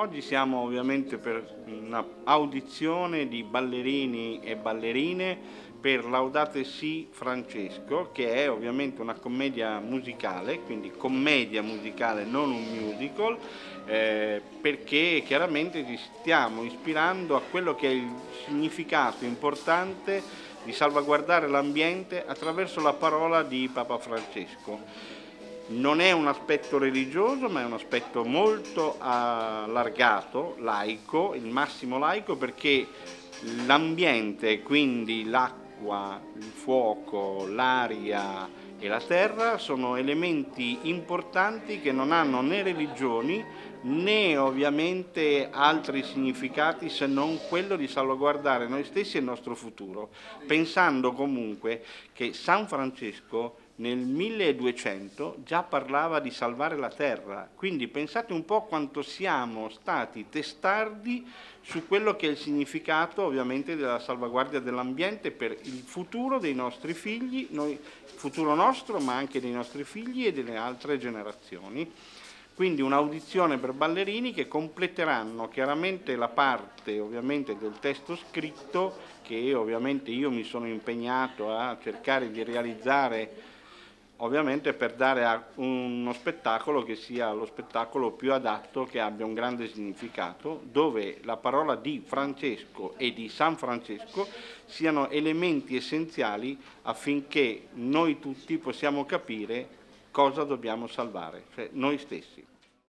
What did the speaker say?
Oggi siamo ovviamente per un'audizione di ballerini e ballerine per Laudate Si Francesco, che è ovviamente una commedia musicale, quindi commedia musicale, non un musical, eh, perché chiaramente ci stiamo ispirando a quello che è il significato importante di salvaguardare l'ambiente attraverso la parola di Papa Francesco non è un aspetto religioso ma è un aspetto molto allargato, laico, il massimo laico perché l'ambiente, quindi l'acqua, il fuoco, l'aria e la terra sono elementi importanti che non hanno né religioni né ovviamente altri significati se non quello di salvaguardare noi stessi e il nostro futuro, pensando comunque che San Francesco nel 1200 già parlava di salvare la terra, quindi pensate un po' quanto siamo stati testardi su quello che è il significato ovviamente della salvaguardia dell'ambiente per il futuro dei nostri figli, noi, futuro nostro ma anche dei nostri figli e delle altre generazioni. Quindi un'audizione per ballerini che completeranno chiaramente la parte ovviamente del testo scritto che ovviamente io mi sono impegnato a cercare di realizzare ovviamente per dare uno spettacolo che sia lo spettacolo più adatto, che abbia un grande significato, dove la parola di Francesco e di San Francesco siano elementi essenziali affinché noi tutti possiamo capire cosa dobbiamo salvare, cioè noi stessi.